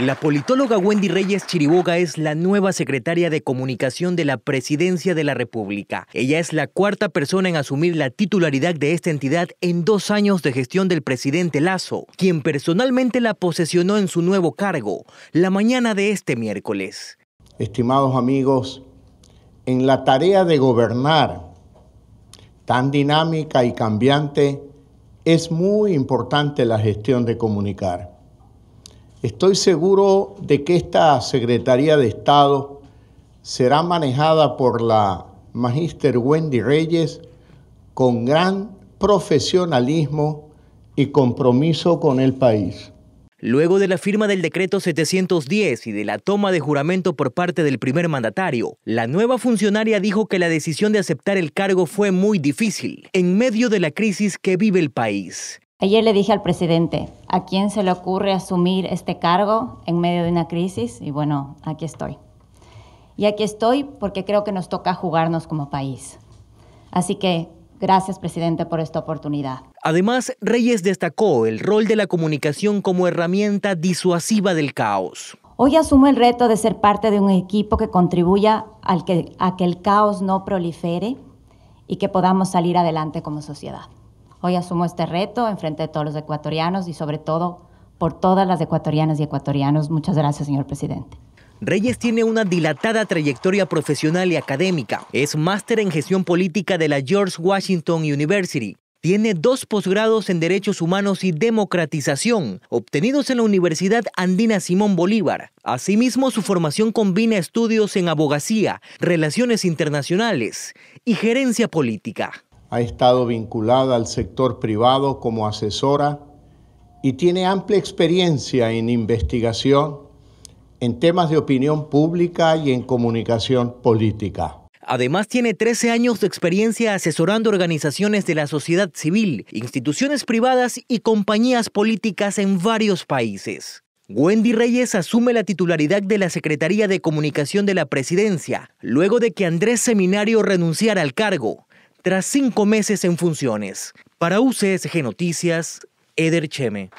La politóloga Wendy Reyes Chiriboga es la nueva secretaria de comunicación de la Presidencia de la República. Ella es la cuarta persona en asumir la titularidad de esta entidad en dos años de gestión del presidente Lazo, quien personalmente la posesionó en su nuevo cargo la mañana de este miércoles. Estimados amigos, en la tarea de gobernar tan dinámica y cambiante, es muy importante la gestión de comunicar. Estoy seguro de que esta Secretaría de Estado será manejada por la Magíster Wendy Reyes con gran profesionalismo y compromiso con el país. Luego de la firma del decreto 710 y de la toma de juramento por parte del primer mandatario, la nueva funcionaria dijo que la decisión de aceptar el cargo fue muy difícil en medio de la crisis que vive el país. Ayer le dije al presidente, ¿a quién se le ocurre asumir este cargo en medio de una crisis? Y bueno, aquí estoy. Y aquí estoy porque creo que nos toca jugarnos como país. Así que gracias, presidente, por esta oportunidad. Además, Reyes destacó el rol de la comunicación como herramienta disuasiva del caos. Hoy asumo el reto de ser parte de un equipo que contribuya al que, a que el caos no prolifere y que podamos salir adelante como sociedad. Hoy asumo este reto en frente de todos los ecuatorianos y sobre todo por todas las ecuatorianas y ecuatorianos. Muchas gracias, señor presidente. Reyes tiene una dilatada trayectoria profesional y académica. Es máster en gestión política de la George Washington University. Tiene dos posgrados en Derechos Humanos y Democratización, obtenidos en la Universidad Andina Simón Bolívar. Asimismo, su formación combina estudios en abogacía, relaciones internacionales y gerencia política ha estado vinculada al sector privado como asesora y tiene amplia experiencia en investigación en temas de opinión pública y en comunicación política. Además, tiene 13 años de experiencia asesorando organizaciones de la sociedad civil, instituciones privadas y compañías políticas en varios países. Wendy Reyes asume la titularidad de la Secretaría de Comunicación de la Presidencia, luego de que Andrés Seminario renunciara al cargo tras cinco meses en funciones. Para UCSG Noticias, Eder Cheme.